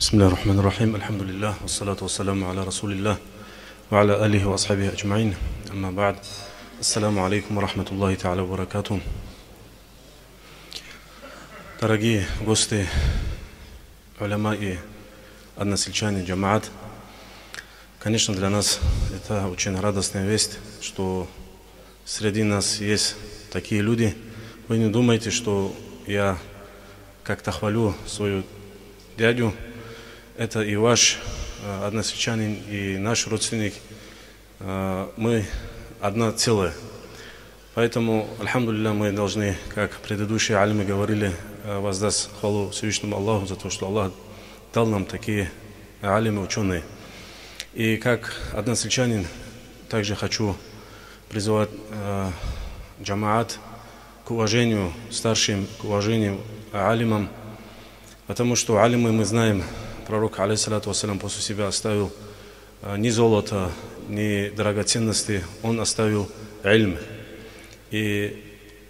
بسم الله الرحمن الرحيم الحمد لله والصلاة والسلام على رسول الله وعلى آله وأصحابه أجمعين أما بعد السلام عليكم ورحمة الله تعالى وبركاته Дорогие гости, уляма и односельчане, джамаат, конечно, для нас это очень радостная весть, что среди нас есть такие люди. Вы не думайте, что я как-то хвалю свою дядю, это и ваш э, односельчанин, и наш родственник. Э, мы одна целая. Поэтому, альхамдулилля, мы должны, как предыдущие алимы говорили, э, воздать хвалу Всевышнему Аллаху за то, что Аллах дал нам такие алимы, ученые. И как односельчанин также хочу призывать джамаат к уважению старшим, к уважению алимам, потому что алимы мы знаем, пророк, алейсалату вассалям, после себя оставил э, ни золото, ни драгоценности, он оставил ильм. И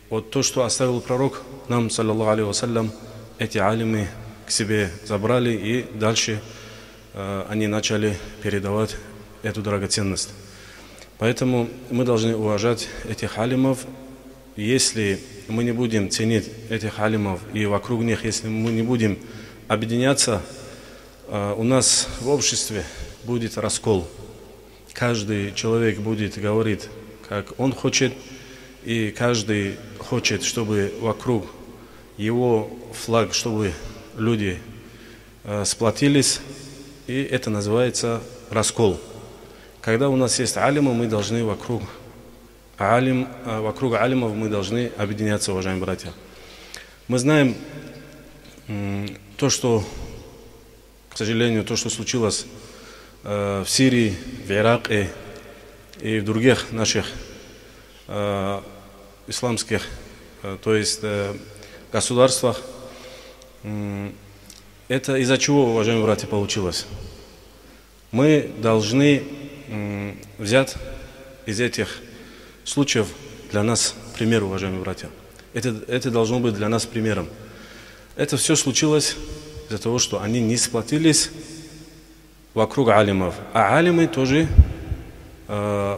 вот то, что оставил пророк, нам, саллаллаху алейhi вассалям, эти алимы к себе забрали и дальше э, они начали передавать эту драгоценность. Поэтому мы должны уважать этих алимов. Если мы не будем ценить этих алимов и вокруг них, если мы не будем объединяться, у нас в обществе будет раскол. Каждый человек будет говорить, как он хочет, и каждый хочет, чтобы вокруг его флаг, чтобы люди а, сплотились, и это называется раскол. Когда у нас есть алимы, мы должны вокруг алим, а, вокруг алимов мы должны объединяться, уважаемые братья. Мы знаем то, что сожалению, то, что случилось э, в Сирии, в Ираке и в других наших э, исламских, э, то есть государствах, это из-за чего, уважаемые братья, получилось? Мы должны взять из этих случаев для нас пример, уважаемые братья. Это, это должно быть для нас примером. Это все случилось из-за того, что они не сплотились вокруг алимов. А алимы тоже э,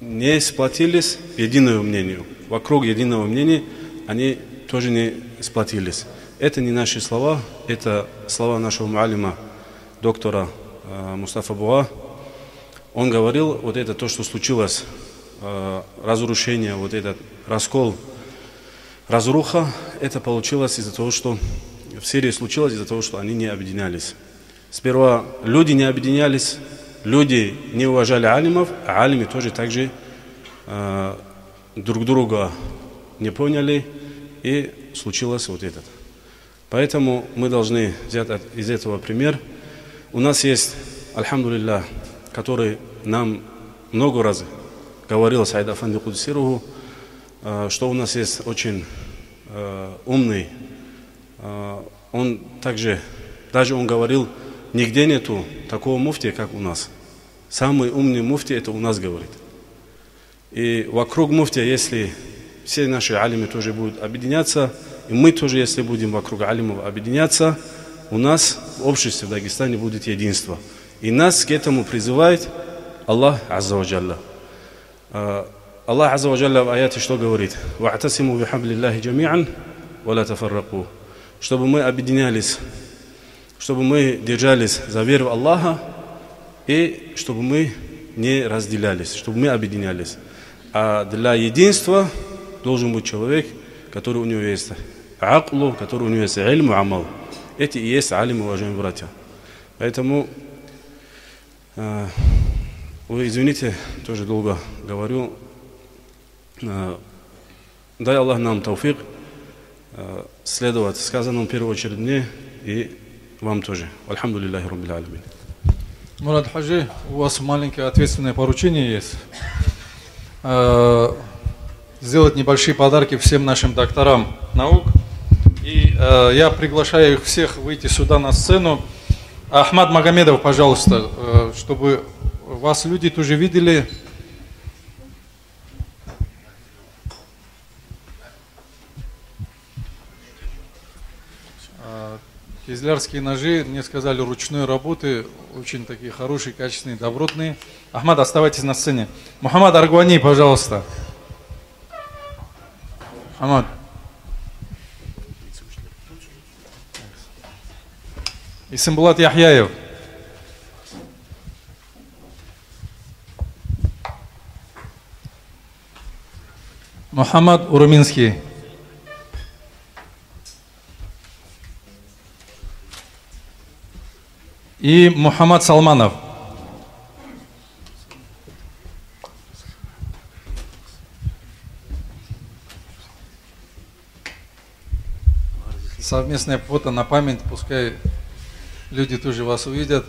не сплотились единому мнению. Вокруг единого мнения они тоже не сплотились. Это не наши слова, это слова нашего муалима, доктора э, Мустафа Буа. Он говорил, вот это то, что случилось, э, разрушение, вот этот раскол, разруха, это получилось из-за того, что в Сирии случилось из-за того, что они не объединялись. Сперва люди не объединялись, люди не уважали алимов, а алимы тоже также э, друг друга не поняли, и случилось вот этот. Поэтому мы должны взять из этого пример. У нас есть, альхамдулилля, который нам много раз говорил Сайда Афанди Кудсируху, э, что у нас есть очень э, умный он также, даже он говорил, нигде нету такого муфтия, как у нас. Самый умный муфти это у нас говорит. И вокруг муфтия, если все наши алимы тоже будут объединяться, и мы тоже, если будем вокруг алимов объединяться, у нас в обществе в Дагестане будет единство. И нас к этому призывает Аллах Аззаваджалла. А, Аллах Аззаваджалла в аяте что говорит? «Ва'тасиму бихаблиллахи джами'ан, ва ла тафарраку» чтобы мы объединялись, чтобы мы держались за веру Аллаха и чтобы мы не разделялись, чтобы мы объединялись. А для единства должен быть человек, который у него есть аклу, который у него есть ильм амал. Эти и есть алим, уважаемые братья. Поэтому, э, вы извините, тоже долго говорю. Э, дай Аллах нам тауфик следовать сказанному в первую очередь мне и вам тоже. Альхамду лиллахи раббил алямин. Мурад Хаджи, у вас маленькое ответственное поручение есть. Э, сделать небольшие подарки всем нашим докторам наук. И э, я приглашаю их всех выйти сюда на сцену. Ахмад Магомедов, пожалуйста, э, чтобы вас люди тоже видели. Кизлярские ножи, мне сказали, ручной работы, очень такие хорошие, качественные, добротные. Ахмад, оставайтесь на сцене. Мухаммад Аргуани, пожалуйста. Ахмад. Исамбулат Яхьяев. Мухаммад Уруминский. И Мухаммад Салманов. Совместное фото на память, пускай люди тоже вас увидят.